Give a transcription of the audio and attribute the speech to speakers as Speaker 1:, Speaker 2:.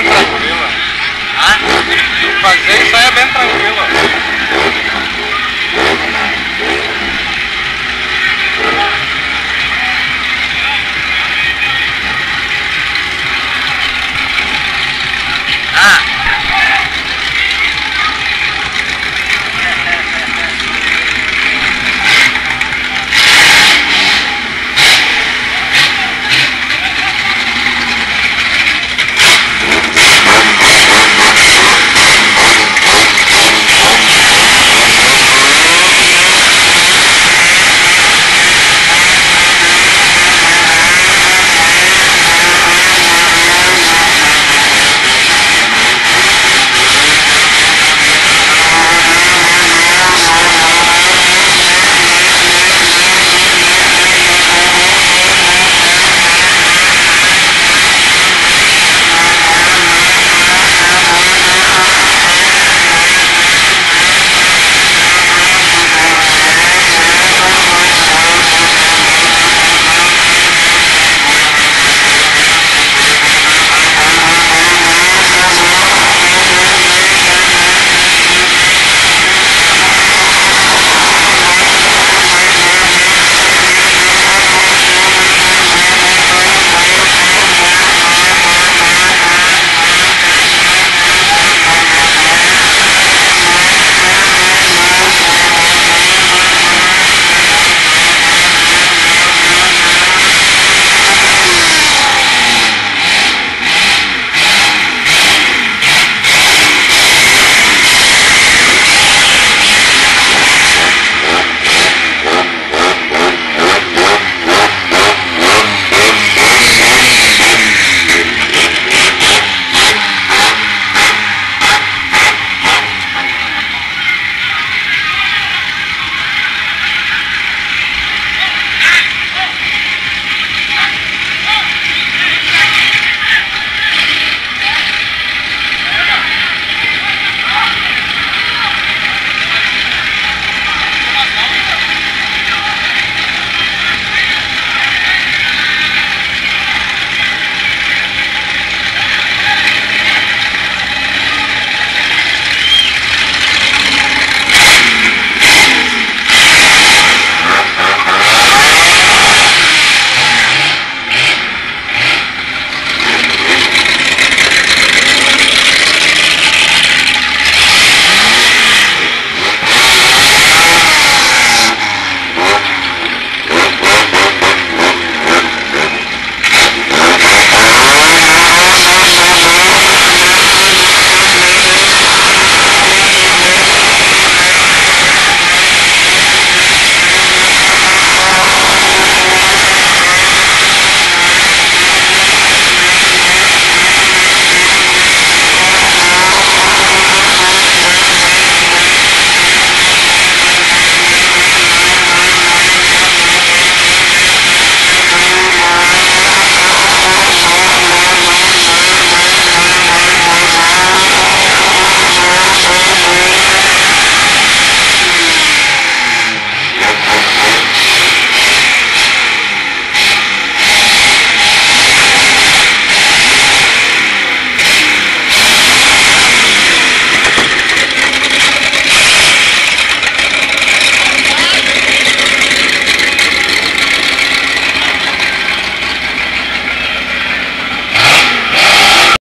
Speaker 1: bem tranquilo, Ah? Fazer isso aí é bem tranquilo.